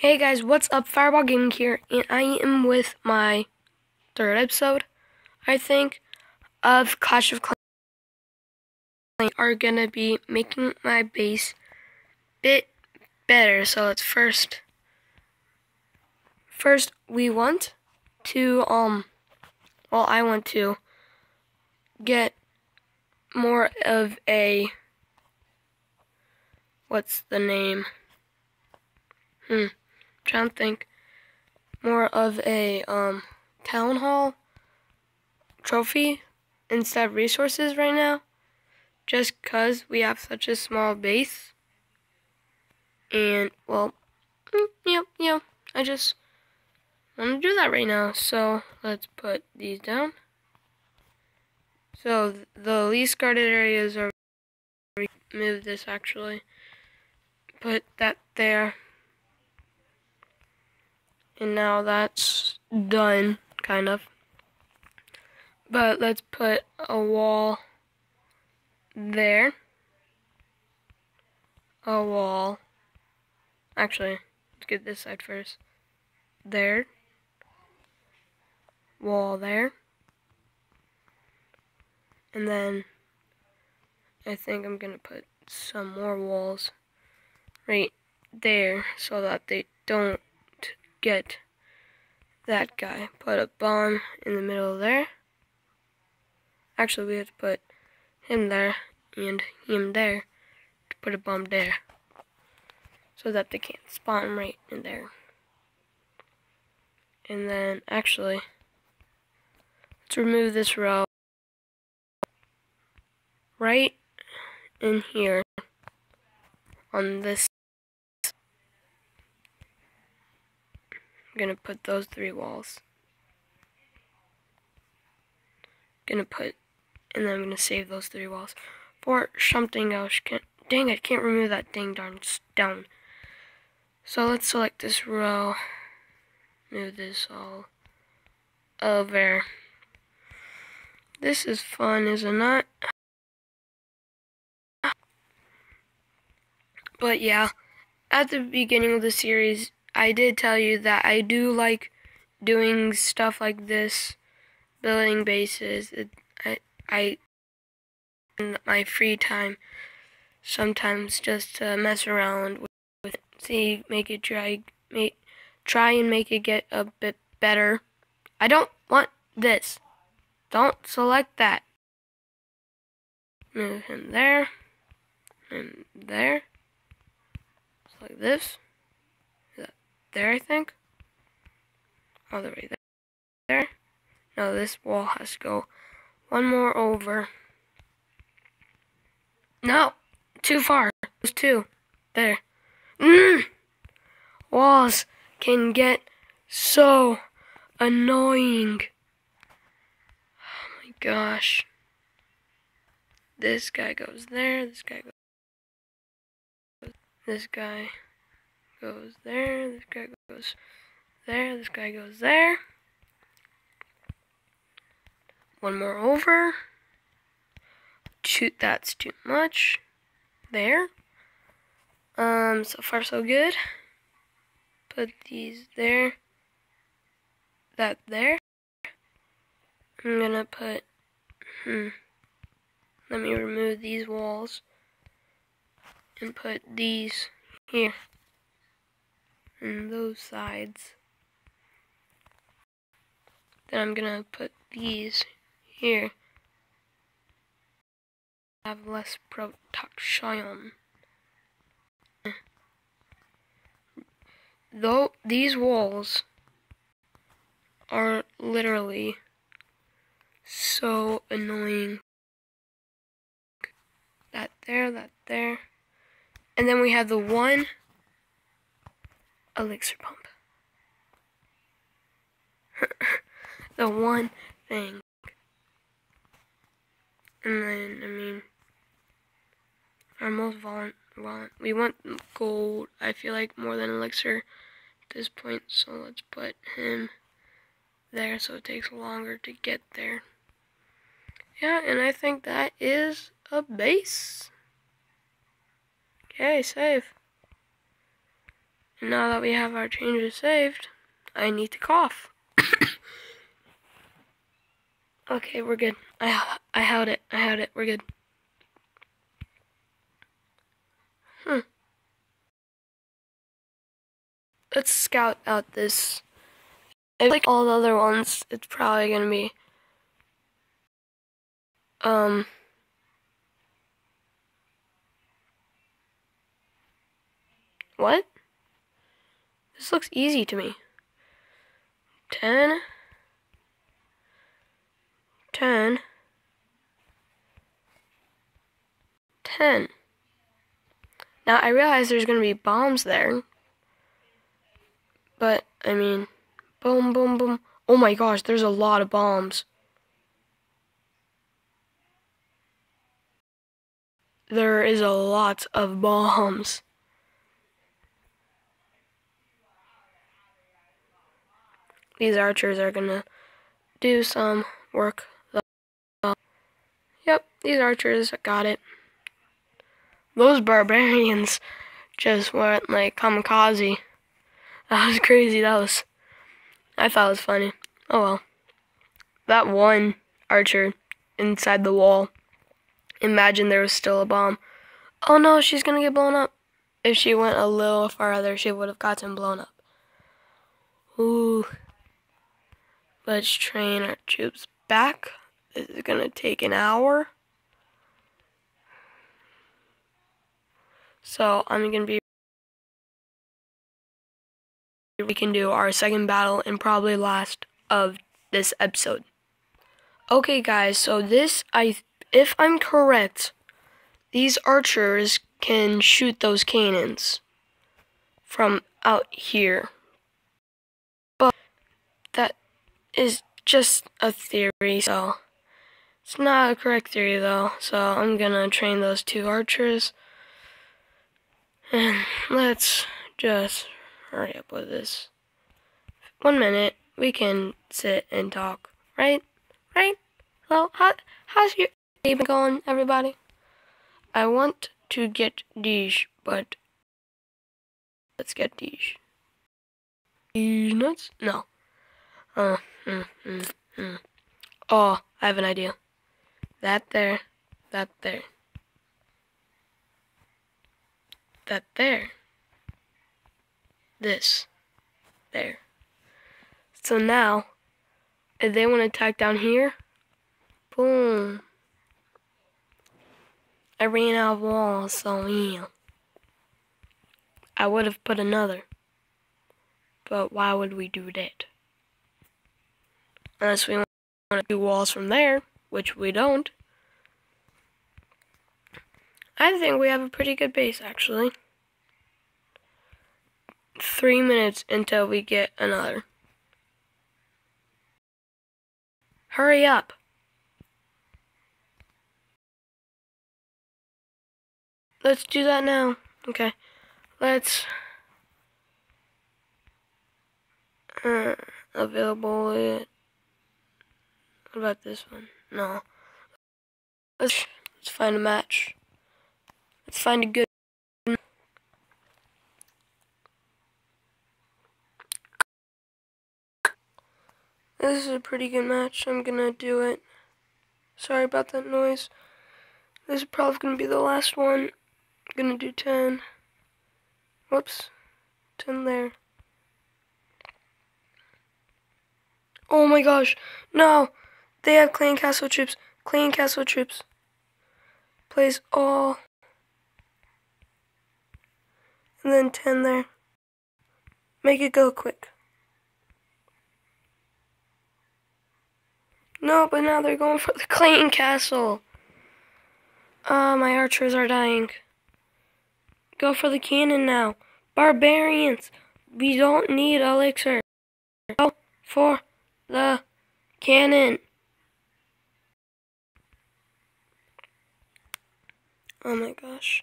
Hey guys, what's up? Fireball Gaming here, and I am with my third episode, I think, of Clash of Clans. Are gonna be making my base bit better. So let's first, first we want to um, well I want to get more of a what's the name? Hmm trying to think. More of a um, town hall trophy instead of resources right now. Just because we have such a small base. And well mm, yeah yeah I just want to do that right now. So let's put these down. So the least guarded areas are move this actually. Put that there and now that's done, kind of. But let's put a wall there. A wall. Actually, let's get this side first. There. Wall there. And then I think I'm going to put some more walls right there so that they don't get that guy. Put a bomb in the middle there. Actually, we have to put him there and him there to put a bomb there. So that they can't spawn right in there. And then, actually, let's remove this row right in here on this gonna put those three walls. Gonna put, and then I'm gonna save those three walls for something else. Can't, dang, I can't remove that dang darn stone. So let's select this row, move this all over. This is fun, is it not? But yeah, at the beginning of the series, I did tell you that I do like doing stuff like this, building bases. It, I, I, in my free time, sometimes just to mess around with, with it. see, make it try, make, try and make it get a bit better. I don't want this. Don't select that. Move him there, and there, like this there, I think. All the way there. No, this wall has to go one more over. No, too far. There's two. There. Mm. Walls can get so annoying. Oh my gosh. This guy goes there, this guy goes this guy goes there, this guy goes there, this guy goes there. One more over. Shoot, that's too much. There. Um, so far so good. Put these there. That there. I'm gonna put, hmm, let me remove these walls and put these here and those sides. Then I'm gonna put these here. Have less protection. Though these walls are literally so annoying. That there, that there. And then we have the one elixir pump. the one thing. And then, I mean, our most volant, volant, we want gold, I feel like, more than elixir at this point. So let's put him there so it takes longer to get there. Yeah, and I think that is a base. Okay, save. Now that we have our changes saved, I need to cough. okay, we're good. I I held it. I held it. We're good. Hmm. Let's scout out this. It's like all the other ones, it's probably gonna be um What? This looks easy to me. 10 10 10 Now I realize there's going to be bombs there. But I mean, boom boom boom. Oh my gosh, there's a lot of bombs. There is a lot of bombs. These archers are gonna do some work. Yep, these archers got it. Those barbarians just went like kamikaze. That was crazy. That was, I thought it was funny. Oh well. That one archer inside the wall. Imagine there was still a bomb. Oh no, she's gonna get blown up. If she went a little farther, she would have gotten blown up. Ooh. Let's train our troops back. This is going to take an hour. So I'm going to be we can do our second battle and probably last of this episode. Okay guys, so this I if I'm correct, these archers can shoot those cannons from out here. But that is just a theory, so it's not a correct theory though. So I'm gonna train those two archers. And let's just hurry up with this. One minute, we can sit and talk, right? Right? Hello, how, how's your day been going, everybody? I want to get these, but let's get these. These nuts? No. Uh, mm, mm, mm. Oh, I have an idea. That there, that there. That there. This. There. So now, if they want to attack down here, boom. I ran out of walls, so yeah. I would have put another. But why would we do that? Unless we want to do walls from there, which we don't. I think we have a pretty good base, actually. Three minutes until we get another. Hurry up. Let's do that now. Okay. Let's... Uh, available it. What about this one? No. Let's, let's find a match. Let's find a good This is a pretty good match. I'm gonna do it. Sorry about that noise. This is probably gonna be the last one. I'm gonna do 10. Whoops. 10 there. Oh my gosh. No. They have clan castle troops. Clan castle troops. Place all. And then 10 there. Make it go quick. No, but now they're going for the clan castle. Ah, uh, my archers are dying. Go for the cannon now. Barbarians, we don't need elixir. Go for the cannon. Oh my gosh.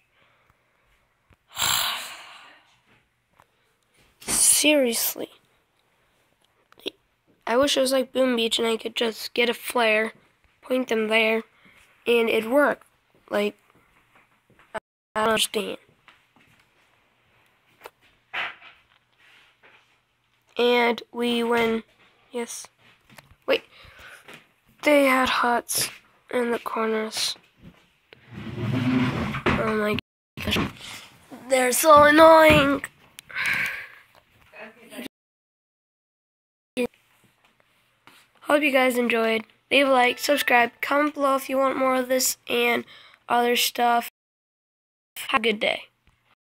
Seriously. I wish it was like Boom Beach and I could just get a flare, point them there, and it'd work. Like, I don't understand. and we went. Yes. Wait. They had huts in the corners. Oh my gosh. They're so annoying. Hope you guys enjoyed. Leave a like, subscribe, comment below if you want more of this and other stuff. Have a good day.